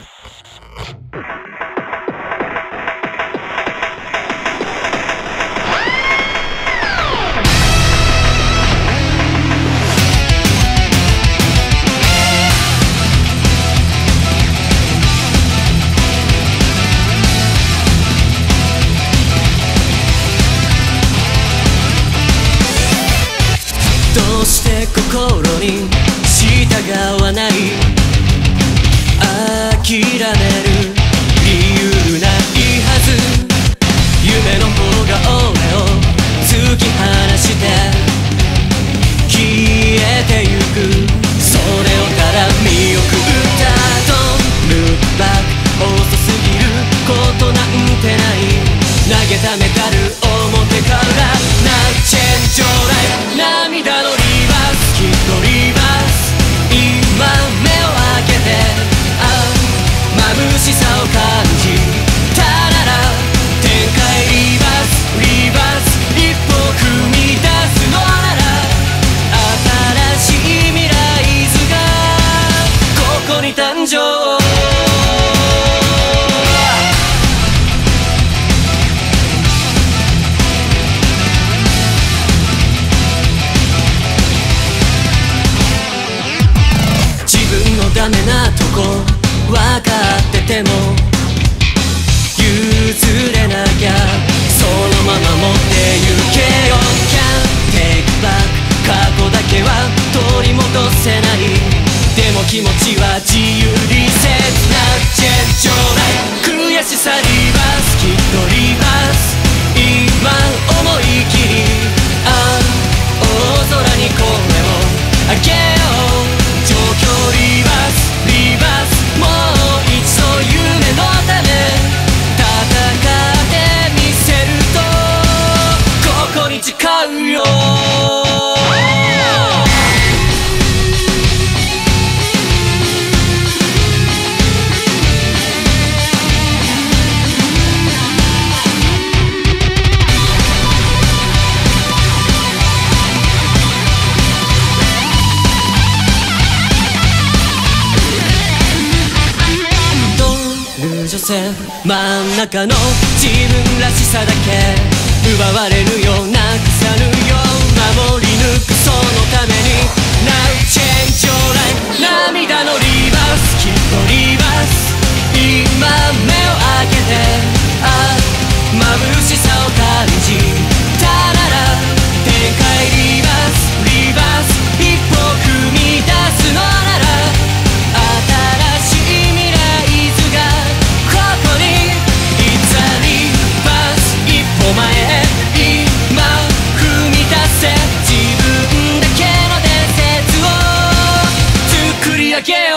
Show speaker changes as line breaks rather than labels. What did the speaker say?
どうして心に従わない？切られる。眩しさを感じたなら展開リバースリバース一歩踏み出すのなら新しい未来図がここに誕生。自分のダメなとこ分かってても譲れなきゃそのまま持ってゆけよ。Can't take back 過去だけは取り戻せない。でも気持ちは女性真ん中の自分らしさだけ奪われるよなくさるよ守り抜くそのために Now change your life 涙のリバースきっとリバース今目を開けてあまぶる again.